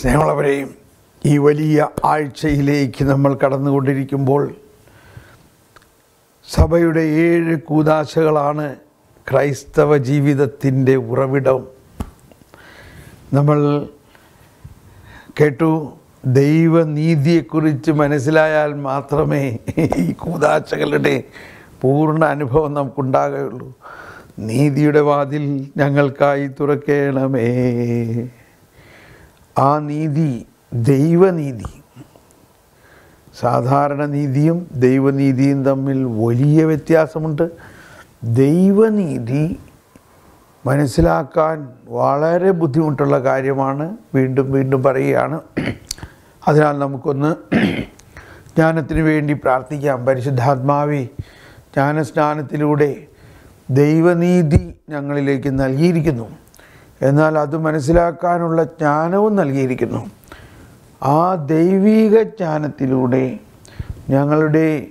സ്നേഹമുള്ളവരെയും ഈ വലിയ ആഴ്ചയിലേക്ക് നമ്മൾ കടന്നുകൊണ്ടിരിക്കുമ്പോൾ സഭയുടെ ഏഴ് കൂതാശകളാണ് ക്രൈസ്തവ ജീവിതത്തിന്റെ ഉറവിടം. നമ്മൾ കേട്ടു ദൈവനീതിയെക്കുറിച്ച് മനസ്സിലായാൽ മാത്രമേ ഈ കൂതാശകളുടെ പൂർണ അനുഭവം നമുക്കുണ്ടാകുകയുള്ളൂ. നീതിയുടെ വാതിൽ ഞങ്ങൾക്കായി തുറക്കേണമേ. ആ നീതി ദൈവനീതി. സാധാരണ നീതിയും ദൈവനീതിയും തമ്മിൽ വലിയ വ്യത്യാസമുണ്ട്. ദൈവനീതി മനസ്സിലാക്കാൻ വളരെ ബുദ്ധിമുട്ടുള്ള കാര്യമാണ്. വീണ്ടും വീണ്ടും പറയുകയാണ്. അതിനാൽ നമുക്കൊന്ന് ജ്ഞാനത്തിന് വേണ്ടി പ്രാർത്ഥിക്കാം. പരിശുദ്ധാത്മാവി ജ്ഞാനസ്നാനത്തിലൂടെ ദൈവനീതി ഞങ്ങളിലേക്ക് നൽകിയിരിക്കുന്നു. എന്നാൽ അത് മനസ്സിലാക്കാനുള്ള ജ്ഞാനവും നൽകിയിരിക്കുന്നു. ആ ദൈവീക ജ്ഞാനത്തിലൂടെ ഞങ്ങളുടെ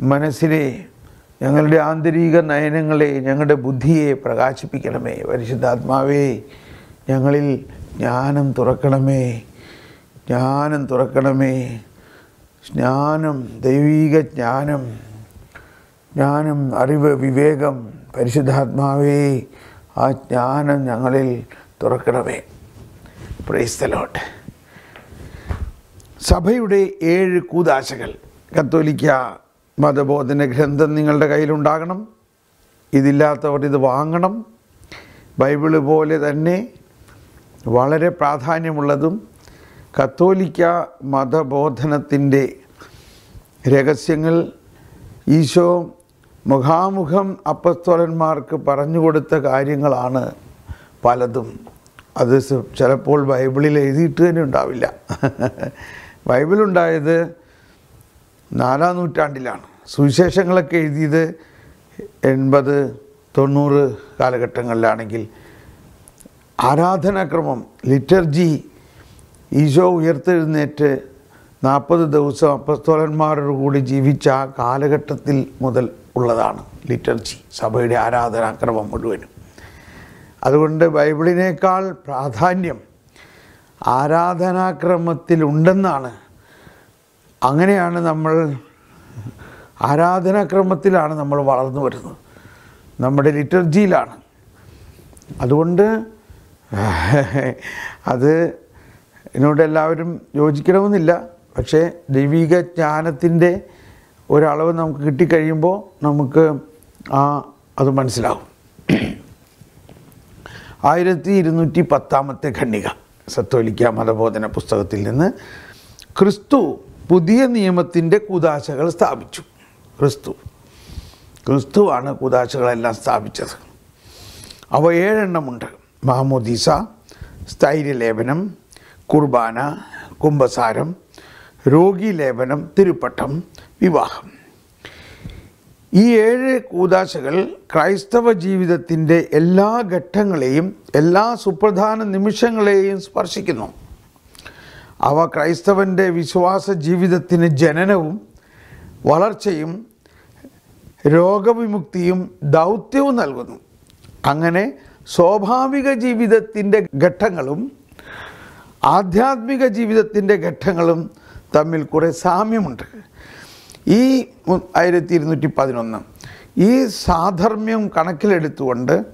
മനസ്സിനെ ഞങ്ങളുടെ ആന്തരിക നയനങ്ങളെ ഞങ്ങളുടെ ബുദ്ധിയെ പ്രകാശിപ്പിക്കണമേ. പരിശുദ്ധാത്മാവേ ഞങ്ങളിൽ ജ്ഞാനം തുറക്കണമേ. ജ്ഞാനം തുറക്കണമേ. ജ്ഞാനം ദൈവീക ജ്ഞാനം. ജ്ഞാനം അറിവ് വിവേകം. പരിശുദ്ധാത്മാവേ ആ ജ്ഞാനം ഞങ്ങളിൽ തുറക്കണമേ. പ്രൈസ്തലോട്ട് സഭയുടെ ഏഴ് കൂതാശകൾ കത്തോലിക്ക മതബോധന ഗ്രന്ഥം നിങ്ങളുടെ കയ്യിലുണ്ടാകണം. ഇതില്ലാത്തവർ ഇത് വാങ്ങണം. ബൈബിൾ പോലെ തന്നെ വളരെ പ്രാധാന്യമുള്ളതും കത്തോലിക്ക മതബോധനത്തിന്റെ രഹസ്യങ്ങൾ ഈശോ മുഖാമുഖം അപ്പസ്തോലന്മാർക്ക് പറഞ്ഞു കൊടുത്ത കാര്യങ്ങളാണ് പലതും. അത് ചിലപ്പോൾ ബൈബിളിൽ എഴുതിയിട്ട് തന്നെ ഉണ്ടാവില്ല. ബൈബിളുണ്ടായത് നാലാം നൂറ്റാണ്ടിലാണ്. സുവിശേഷങ്ങളൊക്കെ എഴുതിയത് എൺപത് തൊണ്ണൂറ് കാലഘട്ടങ്ങളിലാണെങ്കിൽ ആരാധനാക്രമം ലിറ്റർജി ഈശോ ഉയർത്തെഴുന്നേറ്റ് നാൽപ്പത് ദിവസം അപ്പസ്തോലന്മാരോട് കൂടി ജീവിച്ച ആ കാലഘട്ടത്തിൽ മുതൽ ഉള്ളതാണ് ലിറ്റർജി സഭയുടെ ആരാധനാക്രമം മുഴുവനും. അതുകൊണ്ട് ബൈബിളിനേക്കാൾ പ്രാധാന്യം ആരാധനാക്രമത്തിലുണ്ടെന്നാണ് അങ്ങനെയാണ് നമ്മൾ ആരാധനാക്രമത്തിലാണ് നമ്മൾ വളർന്നു വരുന്നത്. നമ്മുടെ ലിറ്റർജിയിലാണ് അതുകൊണ്ട് അത് എന്നോട് എല്ലാവരും യോജിക്കണമെന്നില്ല. പക്ഷേ ദൈവിക ജ്ഞാനത്തിന്റെ ഒരളവ് നമുക്ക് കിട്ടിക്കഴിയുമ്പോൾ നമുക്ക് ആ അത് മനസ്സിലാവും. ആയിരത്തി ഇരുന്നൂറ്റി പത്താമത്തെ ഖണ്ഡിക സത്വലിക്ക മതബോധന പുസ്തകത്തിൽ നിന്ന് ക്രിസ്തു പുതിയ നിയമത്തിന്റെ കൂതാശകൾ സ്ഥാപിച്ചു. ക്രിസ്തു. ക്രിസ്തുവാണ് കൂതാശകളെല്ലാം സ്ഥാപിച്ചത്. അവ ഏഴെണ്ണമുണ്ട്. മഹമ്മദീസ സ്ഥൈര്യലേപനം കുർബാന കുംഭസാരം രോഗീലേപനം തിരുപ്പട്ടം വിവാഹം. ഈ ഏഴ് കൂതാശകൾ ക്രൈസ്തവ ജീവിതത്തിന്റെ എല്ലാ ഘട്ടങ്ങളെയും എല്ലാ സുപ്രധാന നിമിഷങ്ങളെയും സ്പർശിക്കുന്നു. അവ ക്രൈസ്തവന്റെ വിശ്വാസ ജീവിതത്തിന് ജനനവും വളർച്ചയും രോഗവിമുക്തിയും ദൗത്യവും നൽകുന്നു. അങ്ങനെ സ്വാഭാവിക ജീവിതത്തിന്റെ ഘട്ടങ്ങളും ആധ്യാത്മിക ജീവിതത്തിന്റെ ഘട്ടങ്ങളും തമ്മിൽ കുറേ സാമ്യമുണ്ട്. ഈ ആയിരത്തി ഇരുന്നൂറ്റി പതിനൊന്ന് ഈ സാധർമ്മ്യം കണക്കിലെടുത്തുകൊണ്ട്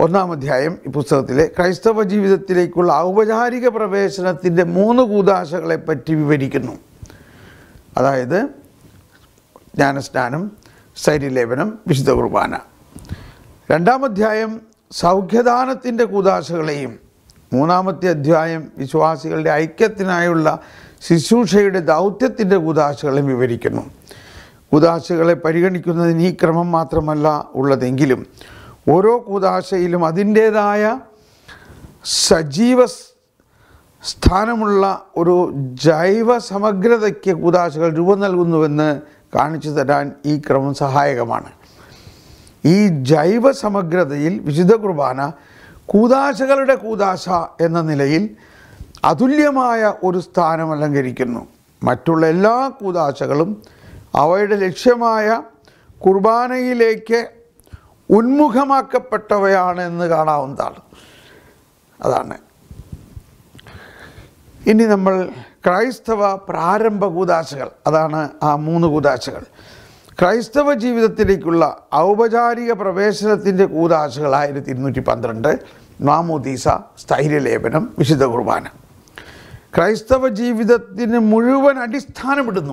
ഒന്നാം അധ്യായം ഈ പുസ്തകത്തിലെ ക്രൈസ്തവ ജീവിതത്തിലേക്കുള്ള ഔപചാരിക പ്രവേശനത്തിന്റെ മൂന്ന് കൂതാശകളെ പറ്റി വിവരിക്കുന്നു. അതായത് ജ്ഞാനസ്നാനം ശരീരലേപനം വിശുദ്ധ കുർബാന. രണ്ടാം അധ്യായം സൗഖ്യദാനത്തിന്റെ കൂതാശകളെയും മൂന്നാമത്തെ അധ്യായം വിശ്വാസികളുടെ ഐക്യത്തിനായുള്ള ശുശ്രൂഷയുടെ ദൗത്യത്തിന്റെ കൂതാശകളെയും വിവരിക്കുന്നു. കൂതാശകളെ പരിഗണിക്കുന്നതിന് ഈ ക്രമം മാത്രമല്ല ഉള്ളതെങ്കിലും ഓരോ കൂതാശയിലും അതിന്റേതായ സജീവ സ്ഥാനമുള്ള ഒരു ജൈവ സമഗ്രതയ്ക്ക് കൂതാശകൾ രൂപം നൽകുന്നുവെന്ന് കാണിച്ചു തരാൻ ഈ ക്രമം സഹായകമാണ്. ഈ ജൈവ സമഗ്രതയിൽ വിശുദ്ധ കുർബാന കൂതാശകളുടെ കൂതാശ എന്ന നിലയിൽ അതുല്യമായ ഒരു സ്ഥാനം അലങ്കരിക്കുന്നു. മറ്റുള്ള എല്ലാ കൂതാശകളും അവയുടെ ലക്ഷ്യമായ കുർബാനയിലേക്ക് ഉന്മുഖമാക്കപ്പെട്ടവയാണ് എന്ന് കാണാവുന്നതാണ്. അതാണ്. ഇനി നമ്മൾ ക്രൈസ്തവ പ്രാരംഭ കൂതാശകൾ അതാണ് ആ മൂന്ന് കൂതാശകൾ. ക്രൈസ്തവ ജീവിതത്തിലേക്കുള്ള ഔപചാരിക പ്രവേശനത്തിന്റെ കൂതാശകൾ ആയിരത്തി ഇരുന്നൂറ്റി പന്ത്രണ്ട് മാമോദീസ സ്ഥൈര്യലേപനം വിശുദ്ധ കുർബാന. ക്രൈസ്തവ ജീവിതത്തിന് മുഴുവൻ അടിസ്ഥാനമിടുന്നു.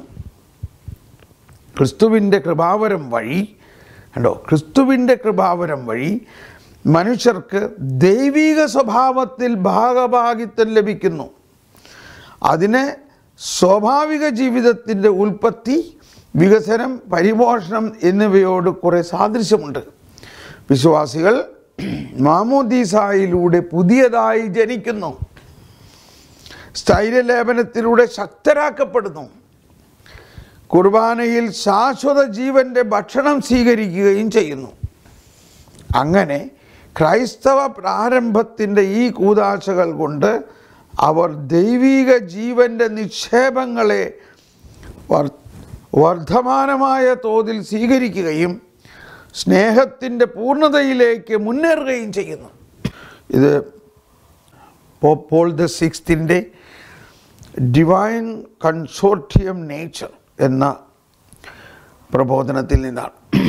ക്രിസ്തുവിന്റെ കൃപാവരം വഴി കണ്ടോ? ക്രിസ്തുവിന്റെ കൃപാവരം വഴി മനുഷ്യർക്ക് ദൈവിക സ്വഭാവത്തിൽ ഭാഗഭാഗിത്വം ലഭിക്കുന്നു. അതിനെ സ്വാഭാവിക ജീവിതത്തിന്റെ ഉൽപ്പത്തി വികസനം പരിപോഷണം എന്നിവയോട് കുറേ സാദൃശ്യമുണ്ട്. വിശ്വാസികൾ മാമോദീസായിലൂടെ പുതിയതായി ജനിക്കുന്നു. സ്ഥൈര്യലേപനത്തിലൂടെ ശക്തരാക്കപ്പെടുന്നു. കുർബാനയിൽ ശാശ്വത ജീവന്റെ ഭക്ഷണം സ്വീകരിക്കുകയും ചെയ്യുന്നു. അങ്ങനെ ക്രൈസ്തവ പ്രാരംഭത്തിന്റെ ഈ കൂതാശകൾ കൊണ്ട് അവർ ദൈവിക ജീവന്റെ നിക്ഷേപങ്ങളെ വർ- വർദ്ധമാനമായ തോതിൽ സ്വീകരിക്കുകയും സ്നേഹത്തിന്റെ പൂർണതയിലേക്ക് മുന്നേറുകയും ചെയ്യുന്നു. ഇത് പോൾ ദ സിക്സ്തിന്റെ ഡിവൈൻ കൺസോർട്ടിയം നേച്ചർ എന്ന പ്രബോധനത്തിൽ നിന്നാണ്.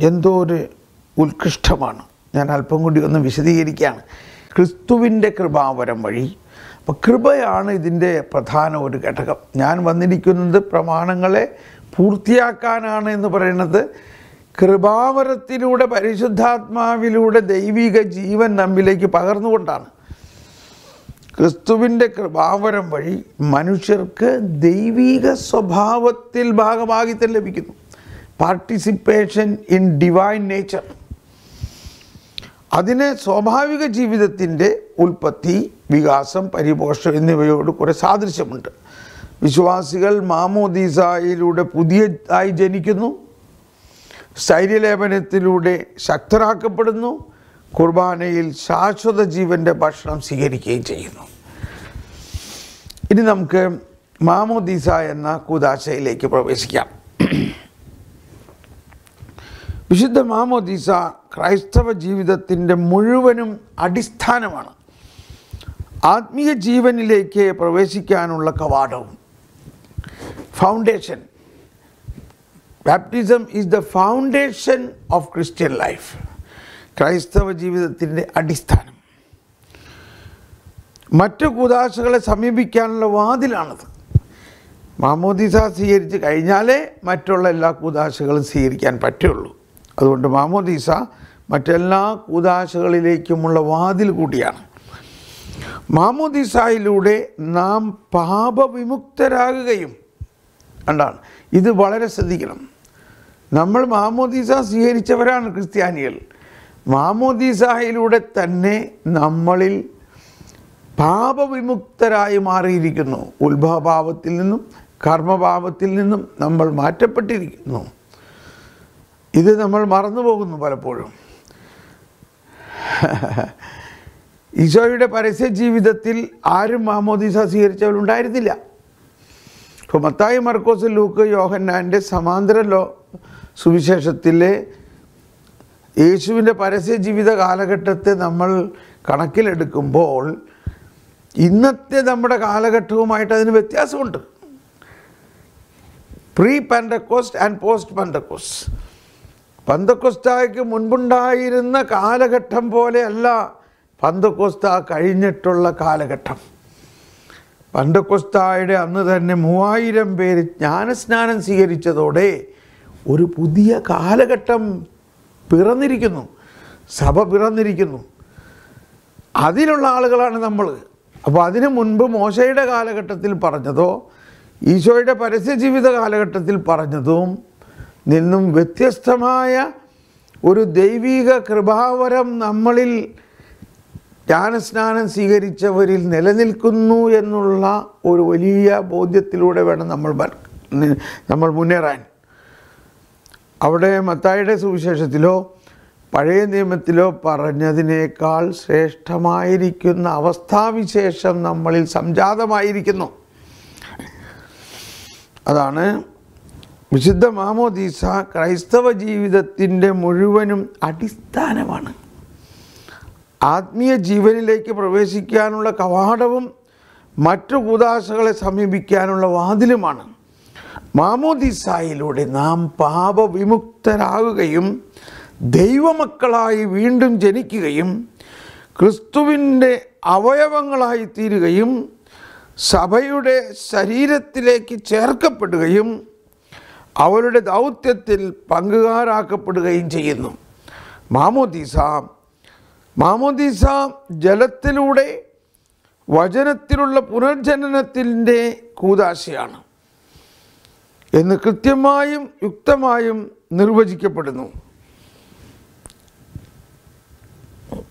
എന്തോ ഒരു ഉത്കൃഷ്ടമാണ്. ഞാൻ അല്പം കൂടി ഒന്ന് വിശദീകരിക്കുകയാണ്. ക്രിസ്തുവിന്റെ കൃപാവരം വഴി. അപ്പോൾ കൃപയാണ് ഇതിന്റെ പ്രധാന ഒരു ഘടകം. ഞാൻ വന്നിരിക്കുന്നത് പ്രമാണങ്ങളെ പൂർത്തിയാക്കാനാണ് എന്ന് പറയുന്നത്. കൃപാവരത്തിലൂടെ പരിശുദ്ധാത്മാവിലൂടെ ദൈവിക ജീവൻ നമ്മിലേക്ക് പകർന്നുകൊണ്ടാണ്. ക്രിസ്തുവിന്റെ കൃപാവരം വഴി മനുഷ്യർക്ക് ദൈവീക സ്വഭാവത്തിൽ ഭാഗഭാഗിത്വം ലഭിക്കുന്നു. പാർട്ടിസിപ്പേഷൻ ഇൻ ഡിവൈൻ നേച്ചർ അതിനെ സ്വാഭാവിക ജീവിതത്തിന്റെ ഉൽപ്പത്തി വികാസം പരിപോഷം എന്നിവയോട് കുറേ സാദൃശ്യമുണ്ട്. വിശ്വാസികൾ മാമോദീസായിലൂടെ പുതിയതായി ജനിക്കുന്നു. സ്ഥൈര്യലേപനത്തിലൂടെ ശക്തരാക്കപ്പെടുന്നു. കുർബാനയിൽ ശാശ്വത ജീവന്റെ ഭക്ഷണം സ്വീകരിക്കുകയും ചെയ്യുന്നു. ഇനി നമുക്ക് മാമോദീസ എന്ന കൂതാശയിലേക്ക് പ്രവേശിക്കാം. വിശുദ്ധ മാമോദീസ ക്രൈസ്തവ ജീവിതത്തിന്റെ മുഴുവനും അടിസ്ഥാനമാണ്. ആത്മീയ ജീവനിലേക്ക് പ്രവേശിക്കാനുള്ള കവാടവും. Foundation baptism is the foundation of Christian life ക്രൈസ്തവ ജീവിതത്തിന്റെ അടിസ്ഥാനം. മറ്റു കൂതാശകളെ സമീപിക്കാനുള്ള വാതിലാണത്. മാമോദിസ സ്വീകരിച്ച് കഴിഞ്ഞാലേ മറ്റുള്ള എല്ലാ കൂതാശകളും സ്വീകരിക്കാൻ പറ്റുള്ളൂ. അതുകൊണ്ട് മാമോദീസ മറ്റെല്ലാ കൂതാശകളിലേക്കുമുള്ള വാതിൽ കൂടിയാണ്. മാമോദീസായിലൂടെ നാം പാപവിമുക്തരാകുകയും കണ്ടാണ്. ഇത് വളരെ ശ്രദ്ധിക്കണം. നമ്മൾ മാമോദീസ സ്വീകരിച്ചവരാണ് ക്രിസ്ത്യാനികൾ. മാമോദീസായിലൂടെ തന്നെ നമ്മളിൽ പാപവിമുക്തരായി മാറിയിരിക്കുന്നു. ഉത്ഭവഭാവത്തിൽ നിന്നും കർമ്മഭാവത്തിൽ നിന്നും നമ്മൾ മാറ്റപ്പെട്ടിരിക്കുന്നു. ഇത് നമ്മൾ മറന്നു പോകുന്നു പലപ്പോഴും. ഈശോയുടെ പരസ്യ ജീവിതത്തിൽ ആരും മാമോദീസ സ്വീകരിച്ചവരുണ്ടായിരുന്നില്ല. ഇപ്പോൾ മത്തായി മർക്കോസ് ലൂക്ക് യോഹന്നാന്റെ സമാന്തര ലോ സുവിശേഷത്തിലെ യേശുവിന്റെ പരസ്യ ജീവിത കാലഘട്ടത്തെ നമ്മൾ കണക്കിലെടുക്കുമ്പോൾ ഇന്നത്തെ നമ്മുടെ കാലഘട്ടവുമായിട്ട് അതിന് വ്യത്യാസമുണ്ട്. Pre Pentecost and post Pentecost പന്തക്കോസ്റ്റായ്ക്ക് മുൻപുണ്ടായിരുന്ന കാലഘട്ടം പോലെയല്ല പന്തക്കോസ്ത കഴിഞ്ഞിട്ടുള്ള കാലഘട്ടം. പന്തക്കോസ്തായുടെ അന്ന് തന്നെ മൂവായിരം പേര് ജ്ഞാനസ്നാനം സ്വീകരിച്ചതോടെ ഒരു പുതിയ കാലഘട്ടം പിറന്നിരിക്കുന്നു. സഭ പിറന്നിരിക്കുന്നു. അതിലുള്ള ആളുകളാണ് നമ്മൾ അപ്പോൾ അതിനു മുൻപ് മോശയുടെ കാലഘട്ടത്തിൽ പറഞ്ഞതോ ഈശോയുടെ പരസ്യജീവിത കാലഘട്ടത്തിൽ പറഞ്ഞതും നിന്നും വ്യത്യസ്തമായ ഒരു ദൈവീക കൃപാവരം നമ്മളിൽ ജ്ഞാനസ്നാനം സ്വീകരിച്ചവരിൽ നിലനിൽക്കുന്നു എന്നുള്ള ഒരു വലിയ ബോധ്യത്തിലൂടെ വേണം നമ്മൾ നമ്മൾ മുന്നേറാൻ. അവിടെ മത്തായുടെ സുവിശേഷത്തിലോ പഴയ നിയമത്തിലോ പറഞ്ഞതിനേക്കാൾ ശ്രേഷ്ഠമായിരിക്കുന്ന അവസ്ഥാവിശേഷം നമ്മളിൽ സംജാതമായിരിക്കുന്നു. അതാണ് വിശുദ്ധ മാമോദീസ ക്രൈസ്തവ ജീവിതത്തിന്റെ മുഴുവനും അടിസ്ഥാനമാണ്. ആത്മീയ ജീവനിലേക്ക് പ്രവേശിക്കാനുള്ള കവാടവും മറ്റു കൂതാശകളെ സമീപിക്കാനുള്ള വാതിലുമാണ്. മാമോദിസായിലൂടെ നാം പാപവിമുക്തരാകുകയും ദൈവമക്കളായി വീണ്ടും ജനിക്കുകയും ക്രിസ്തുവിന്റെ അവയവങ്ങളായി തീരുകയും സഭയുടെ ശരീരത്തിലേക്ക് ചേർക്കപ്പെടുകയും അവരുടെ ദൗത്യത്തിൽ പങ്കുകാരാക്കപ്പെടുകയും ചെയ്യുന്നു. മാമോദീസ മാമോദീസ ജലത്തിലൂടെ വചനത്തിലുള്ള പുനർജനനത്തിന്റെ കൂതാശയാണ്. എന്ന് കൃത്യമായും യുക്തമായും നിർവചിക്കപ്പെടുന്നു.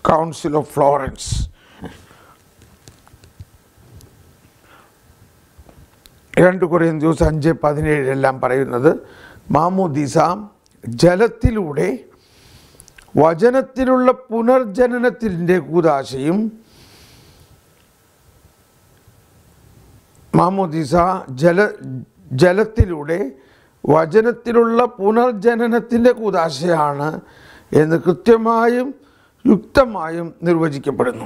കൗൺസിൽ ഓഫ് ഫ്ലോറൻസ് രണ്ട് കുറയും ദിവസം അഞ്ച് പതിനേഴിലെല്ലാം പറയുന്നത് മാമോദീസ ജലത്തിലൂടെ വചനത്തിലുള്ള പുനർജനനത്തിന്റെ കൂതാശയും മാമോദീസ ജല ജലത്തിലൂടെ വചനത്തിലുള്ള പുനർജനനത്തിന്റെ കൂതാശയാണ് എന്ന് കൃത്യമായും യുക്തമായും നിർവചിക്കപ്പെടുന്നു.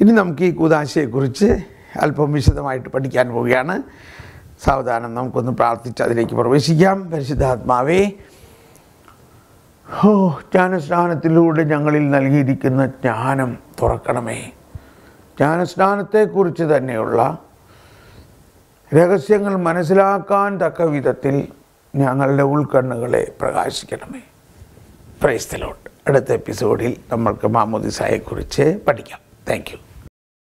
ഇനി നമുക്ക് ഈ കൂതാശയെക്കുറിച്ച് അല്പം വിശദമായിട്ട് പഠിക്കാൻ പോവുകയാണ്. സാവധാനം നമുക്കൊന്ന് പ്രാർത്ഥിച്ച് അതിലേക്ക് പ്രവേശിക്കാം. പരിശുദ്ധാത്മാവേ ഹോ ജ്ഞാനസ്നാനത്തിലൂടെ ഞങ്ങളിൽ നൽകിയിരിക്കുന്ന ജ്ഞാനം തുറക്കണമേ. ജ്ഞാനസ്നാനത്തെക്കുറിച്ച് തന്നെയുള്ള രഹസ്യങ്ങൾ മനസ്സിലാക്കാൻ തക്ക വിധത്തിൽ ഞങ്ങളുടെ ഉൾക്കണ്ണുകളെ പ്രകാശിക്കണമേ. പ്രൈസ്തലോട്ട് അടുത്ത എപ്പിസോഡിൽ നമ്മൾക്ക് മാമോദിസായെക്കുറിച്ച് പഠിക്കാം. താങ്ക്